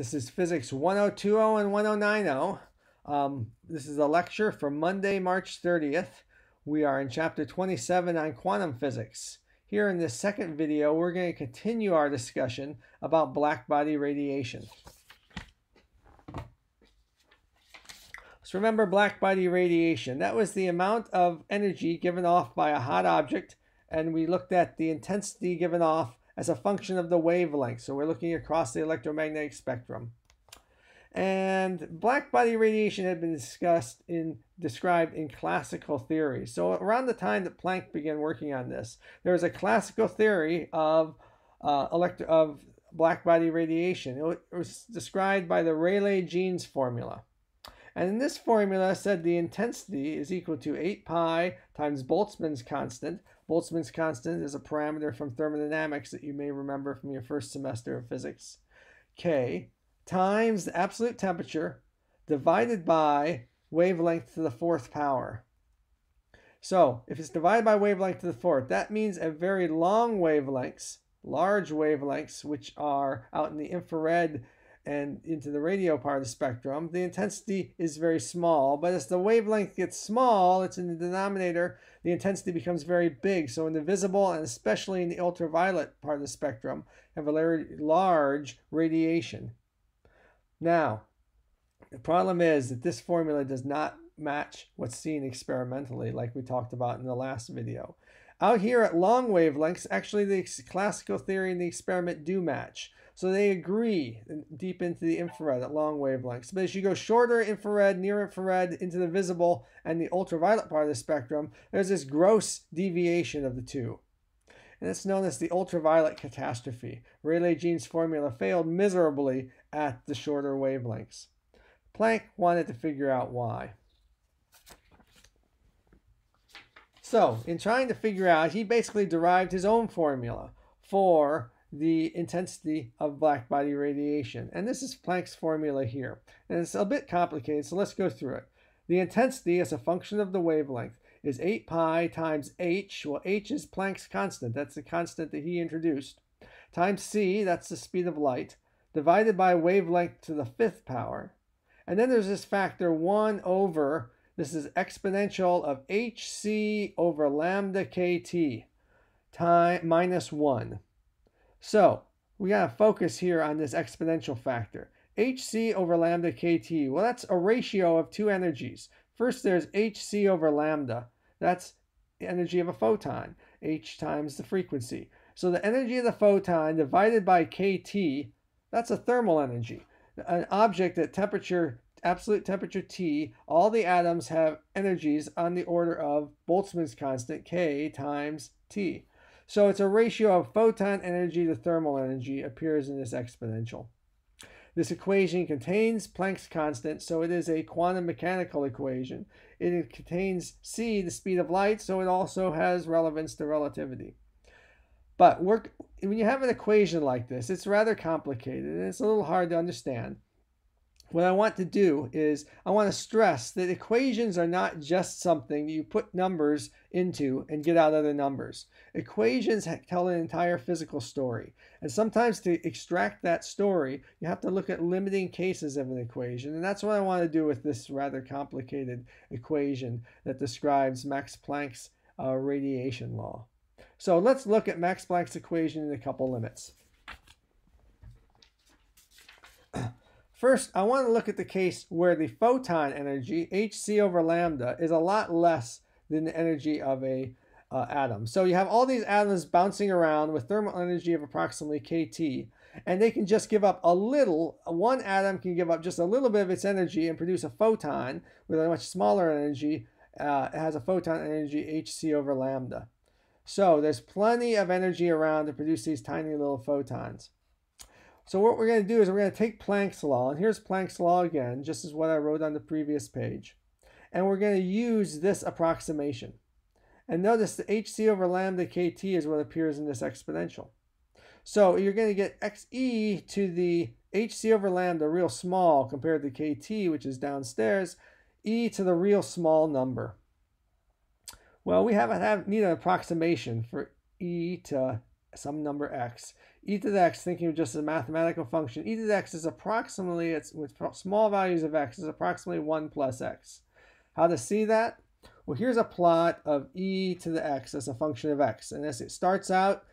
This is Physics 1020 and 1090. Um, this is a lecture for Monday, March 30th. We are in chapter 27 on quantum physics. Here in this second video, we're going to continue our discussion about black body radiation. So remember black body radiation. That was the amount of energy given off by a hot object, and we looked at the intensity given off as a function of the wavelength. So we're looking across the electromagnetic spectrum. And black body radiation had been discussed in described in classical theory. So around the time that Planck began working on this, there was a classical theory of uh, electro of black body radiation. It was described by the Rayleigh-Jeans formula. And in this formula said the intensity is equal to 8 pi times Boltzmann's constant. Boltzmann's constant is a parameter from thermodynamics that you may remember from your first semester of physics. K times the absolute temperature divided by wavelength to the fourth power. So if it's divided by wavelength to the fourth, that means at very long wavelengths, large wavelengths, which are out in the infrared and into the radio part of the spectrum, the intensity is very small. But as the wavelength gets small, it's in the denominator, the intensity becomes very big. So in the visible and especially in the ultraviolet part of the spectrum, have a very large radiation. Now, the problem is that this formula does not match what's seen experimentally, like we talked about in the last video. Out here at long wavelengths, actually the classical theory and the experiment do match. So they agree deep into the infrared at long wavelengths. But as you go shorter infrared, near infrared, into the visible and the ultraviolet part of the spectrum, there's this gross deviation of the two. And it's known as the ultraviolet catastrophe. Rayleigh-Jeans formula failed miserably at the shorter wavelengths. Planck wanted to figure out why. So, in trying to figure out, he basically derived his own formula for the intensity of black body radiation. And this is Planck's formula here. And it's a bit complicated, so let's go through it. The intensity as a function of the wavelength is 8 pi times h. Well, h is Planck's constant. That's the constant that he introduced. Times c, that's the speed of light, divided by wavelength to the fifth power. And then there's this factor 1 over, this is exponential of hc over lambda kt, time minus 1. So we got to focus here on this exponential factor. Hc over lambda kt, well, that's a ratio of two energies. First, there's Hc over lambda. That's the energy of a photon, h times the frequency. So the energy of the photon divided by kT, that's a thermal energy. An object at temperature, absolute temperature T, all the atoms have energies on the order of Boltzmann's constant, K times T. So it's a ratio of photon energy to thermal energy appears in this exponential. This equation contains Planck's constant, so it is a quantum mechanical equation. It contains c, the speed of light, so it also has relevance to relativity. But when you have an equation like this, it's rather complicated and it's a little hard to understand what I want to do is I want to stress that equations are not just something you put numbers into and get out other numbers. Equations tell an entire physical story. And sometimes to extract that story, you have to look at limiting cases of an equation. And that's what I want to do with this rather complicated equation that describes Max Planck's uh, radiation law. So let's look at Max Planck's equation in a couple limits. First, I want to look at the case where the photon energy, hc over lambda, is a lot less than the energy of a uh, atom. So you have all these atoms bouncing around with thermal energy of approximately kT, and they can just give up a little, one atom can give up just a little bit of its energy and produce a photon with a much smaller energy. Uh, it has a photon energy hc over lambda. So there's plenty of energy around to produce these tiny little photons. So what we're going to do is we're going to take Planck's law, and here's Planck's law again, just as what I wrote on the previous page. And we're going to use this approximation. And notice the hc over lambda kt is what appears in this exponential. So you're going to get xe to the hc over lambda real small compared to kt, which is downstairs, e to the real small number. Well, we haven't have, need an approximation for e to some number x. e to the x, thinking of just as a mathematical function, e to the x is approximately, it's with small values of x, is approximately 1 plus x. How to see that? Well, here's a plot of e to the x as a function of x. And as it starts out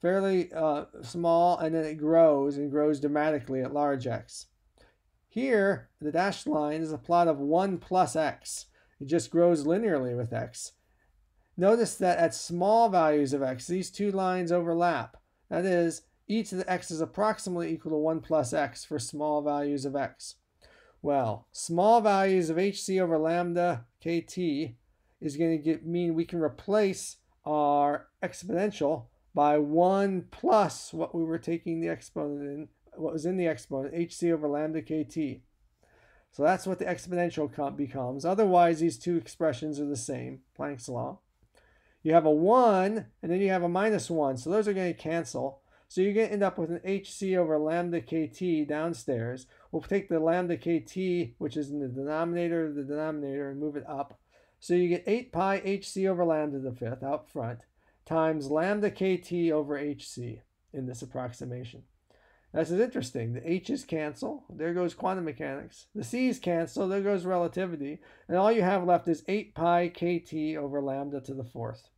fairly uh, small, and then it grows and grows dramatically at large x. Here, the dashed line is a plot of 1 plus x. It just grows linearly with x. Notice that at small values of x, these two lines overlap. That is, e to the x is approximately equal to 1 plus x for small values of x. Well, small values of hc over lambda kt is going to get, mean we can replace our exponential by 1 plus what we were taking the exponent in what was in the exponent, hc over lambda kt. So that's what the exponential becomes. Otherwise, these two expressions are the same, Planck's law. You have a 1, and then you have a minus 1. So those are going to cancel. So you're going to end up with an hc over lambda kt downstairs. We'll take the lambda kt, which is in the denominator of the denominator, and move it up. So you get 8 pi hc over lambda to the fifth out front times lambda kt over hc in this approximation. This is interesting. The H's cancel. There goes quantum mechanics. The C's cancel. There goes relativity. And all you have left is 8 pi kt over lambda to the fourth.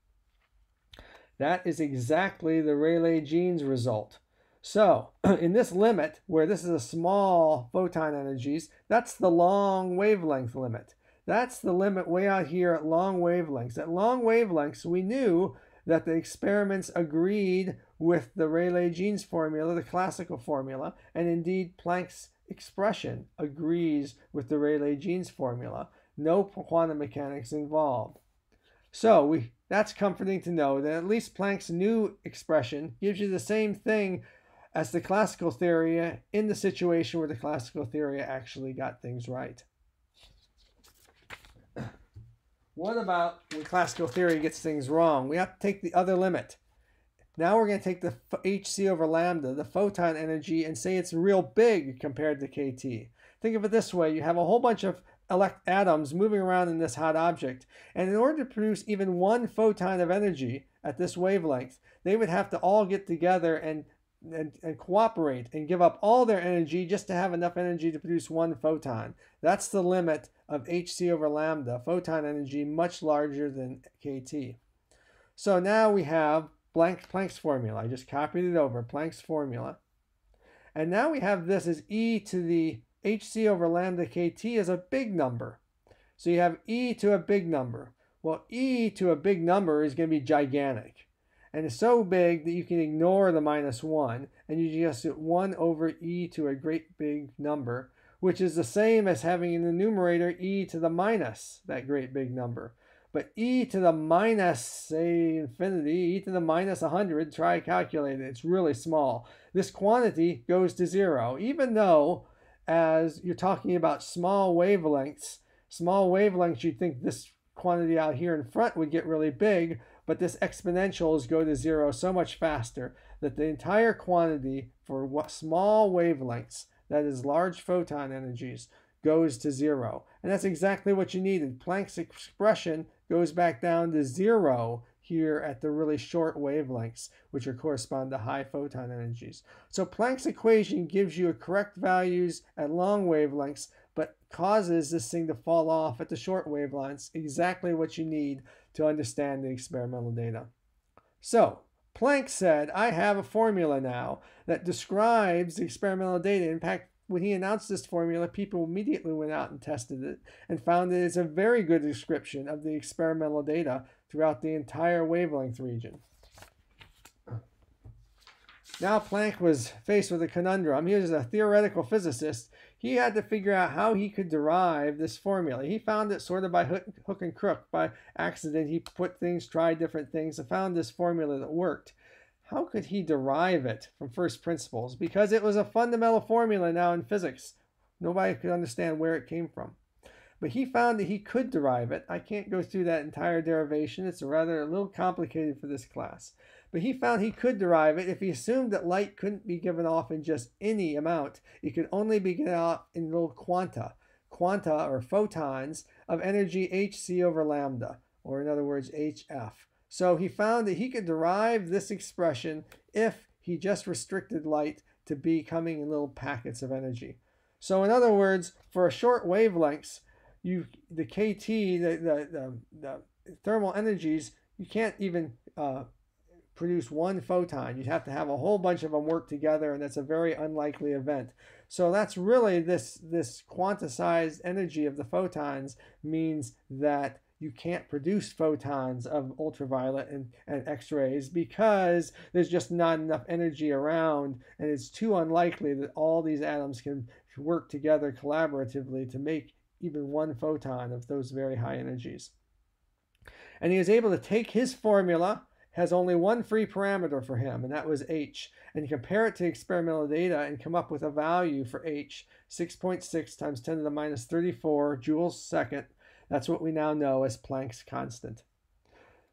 That is exactly the Rayleigh-Jeans result. So in this limit, where this is a small photon energies, that's the long wavelength limit. That's the limit way out here at long wavelengths. At long wavelengths, we knew that the experiments agreed with the Rayleigh-Jeans formula, the classical formula, and indeed Planck's expression agrees with the Rayleigh-Jeans formula. No quantum mechanics involved. So we that's comforting to know that at least Planck's new expression gives you the same thing as the classical theory in the situation where the classical theory actually got things right. What about when classical theory gets things wrong? We have to take the other limit. Now we're going to take the hc over lambda, the photon energy, and say it's real big compared to kT. Think of it this way. You have a whole bunch of elect atoms moving around in this hot object. And in order to produce even one photon of energy at this wavelength, they would have to all get together and, and, and cooperate and give up all their energy just to have enough energy to produce one photon. That's the limit of hc over lambda, photon energy much larger than kT. So now we have blank Planck's formula. I just copied it over, Planck's formula. And now we have this as e to the hc over lambda kt is a big number. So you have e to a big number. Well, e to a big number is going to be gigantic. And it's so big that you can ignore the minus 1, and you just get 1 over e to a great big number, which is the same as having in the numerator e to the minus that great big number. But e to the minus, say, infinity, e to the minus 100, try calculating. It's really small. This quantity goes to zero, even though as you're talking about small wavelengths, small wavelengths, you'd think this quantity out here in front would get really big, but this exponentials go to zero so much faster that the entire quantity for what small wavelengths, that is large photon energies, goes to zero. And that's exactly what you needed. Planck's expression goes back down to zero here at the really short wavelengths, which correspond to high photon energies. So Planck's equation gives you correct values at long wavelengths, but causes this thing to fall off at the short wavelengths, exactly what you need to understand the experimental data. So Planck said, I have a formula now that describes the experimental data. In fact, when he announced this formula, people immediately went out and tested it and found that it's a very good description of the experimental data throughout the entire wavelength region. Now Planck was faced with a conundrum. He was a theoretical physicist. He had to figure out how he could derive this formula. He found it sort of by hook and crook, by accident. He put things, tried different things, and found this formula that worked how could he derive it from first principles? Because it was a fundamental formula now in physics. Nobody could understand where it came from. But he found that he could derive it. I can't go through that entire derivation. It's rather a little complicated for this class. But he found he could derive it if he assumed that light couldn't be given off in just any amount. It could only be given off in little quanta, quanta or photons of energy hc over lambda, or in other words, hf. So he found that he could derive this expression if He just restricted light to be coming in little packets of energy. So in other words, for a short wavelengths, you the KT, the, the, the, the thermal energies, you can't even uh, produce one photon. You'd have to have a whole bunch of them work together, and that's a very unlikely event. So that's really this this quantized energy of the photons means that you can't produce photons of ultraviolet and, and x-rays because there's just not enough energy around and it's too unlikely that all these atoms can work together collaboratively to make even one photon of those very high energies. And he was able to take his formula, has only one free parameter for him, and that was h, and compare it to experimental data and come up with a value for h, 6.6 times 10 to the minus 34 joules second that's what we now know as Planck's constant.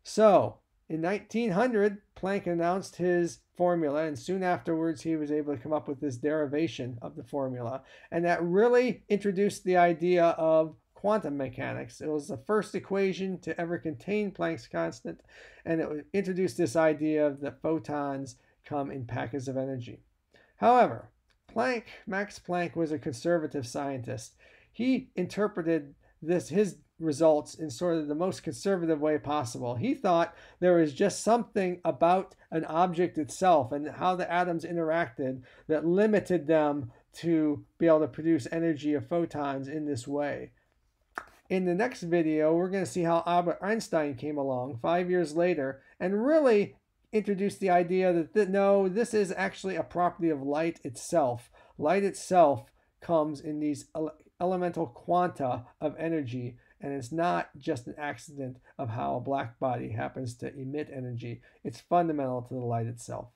So, in 1900, Planck announced his formula, and soon afterwards, he was able to come up with this derivation of the formula. And that really introduced the idea of quantum mm-hmm. mechanics. It was the first equation to ever contain Planck's constant, and it introduced this idea of that photons come in packets of energy. However, Planck, Max Planck was a conservative scientist. He interpreted this his results in sort of the most conservative way possible. He thought there was just something about an object itself and how the atoms interacted that limited them to be able to produce energy of photons in this way. In the next video, we're going to see how Albert Einstein came along five years later and really introduced the idea that th no, this is actually a property of light itself. Light itself comes in these elemental quanta of energy, and it's not just an accident of how a black body happens to emit energy. It's fundamental to the light itself.